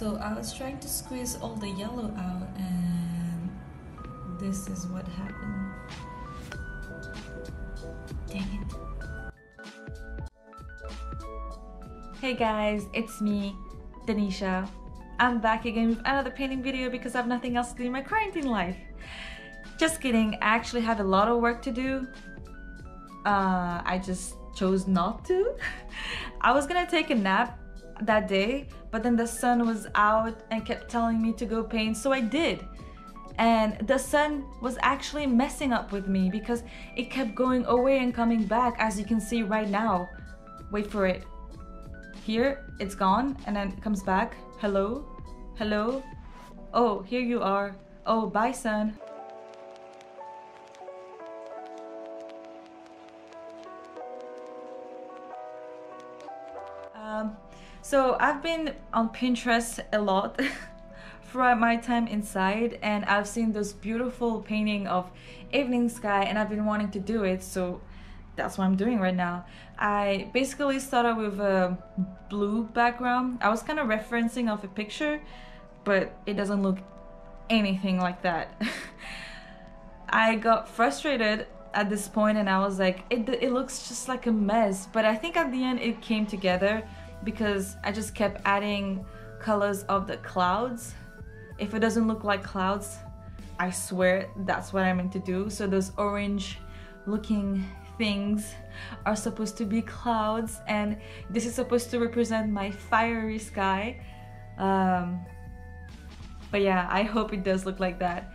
So I was trying to squeeze all the yellow out and this is what happened. Dang it. Hey guys, it's me, Dhanisha. I'm back again with another painting video because I have nothing else to do in my quarantine life. Just kidding, I actually have a lot of work to do. Uh, I just chose not to. I was gonna take a nap that day, but then the sun was out and kept telling me to go paint, so I did. And the sun was actually messing up with me because it kept going away and coming back, as you can see right now. Wait for it. Here, it's gone, and then it comes back. Hello? Hello? Oh, here you are. Oh, bye, sun. Um, so I've been on Pinterest a lot throughout my time inside and I've seen this beautiful painting of evening sky and I've been wanting to do it so that's what I'm doing right now. I basically started with a blue background. I was kind of referencing off a picture but it doesn't look anything like that. I got frustrated at this point and I was like it, it looks just like a mess but I think at the end it came together because I just kept adding colors of the clouds. If it doesn't look like clouds, I swear that's what I meant to do. So those orange looking things are supposed to be clouds and this is supposed to represent my fiery sky. Um, but yeah, I hope it does look like that.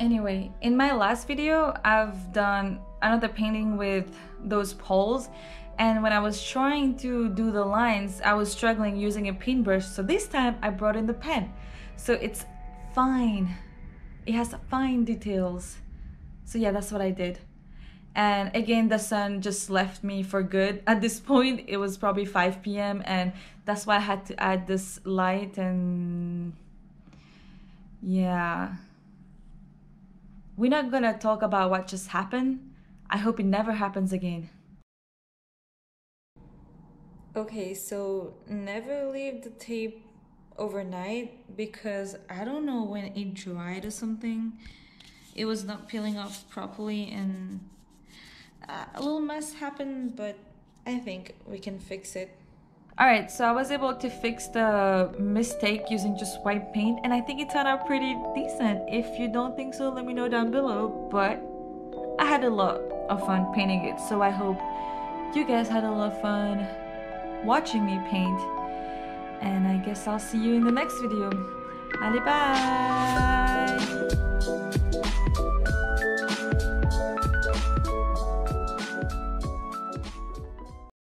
Anyway, in my last video, I've done another painting with those poles and when I was trying to do the lines, I was struggling using a paintbrush. So this time I brought in the pen. So it's fine. It has fine details. So yeah, that's what I did. And again, the sun just left me for good. At this point, it was probably 5 p.m. and that's why I had to add this light and yeah. We're not gonna talk about what just happened. I hope it never happens again. Okay, so never leave the tape overnight because I don't know when it dried or something. It was not peeling off properly and uh, a little mess happened, but I think we can fix it. Alright, so I was able to fix the mistake using just white paint and I think it turned out pretty decent. If you don't think so, let me know down below. But I had a lot of fun painting it, so I hope you guys had a lot of fun watching me paint. And I guess I'll see you in the next video. Allez, bye!